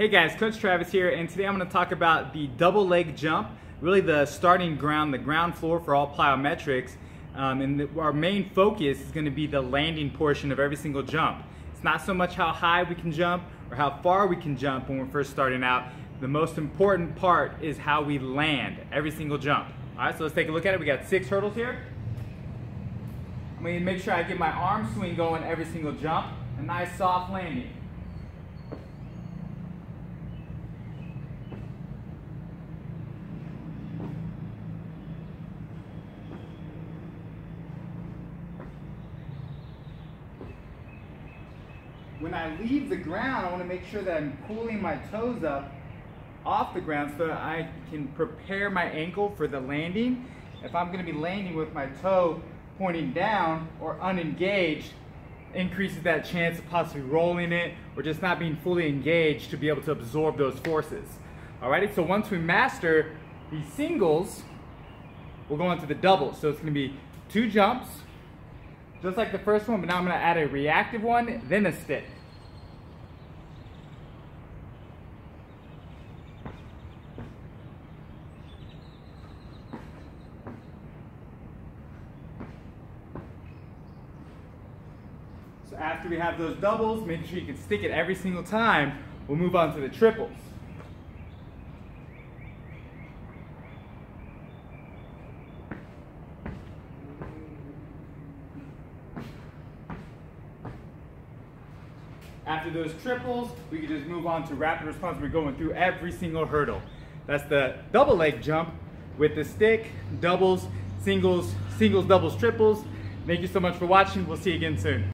Hey guys, Coach Travis here, and today I'm going to talk about the double leg jump, really the starting ground, the ground floor for all plyometrics. Um, and the, our main focus is going to be the landing portion of every single jump. It's not so much how high we can jump or how far we can jump when we're first starting out. The most important part is how we land every single jump. All right, so let's take a look at it. We got six hurdles here. I'm going to make sure I get my arm swing going every single jump. A nice soft landing. When I leave the ground, I want to make sure that I'm pulling my toes up off the ground so that I can prepare my ankle for the landing. If I'm going to be landing with my toe pointing down or unengaged, increases that chance of possibly rolling it or just not being fully engaged to be able to absorb those forces. Alrighty, so once we master these singles, we'll go into the doubles. So it's going to be two jumps, just like the first one, but now I'm gonna add a reactive one, then a stick. So after we have those doubles, make sure you can stick it every single time, we'll move on to the triples. After those triples, we can just move on to rapid response. We're going through every single hurdle. That's the double leg jump with the stick, doubles, singles, singles, doubles, triples. Thank you so much for watching. We'll see you again soon.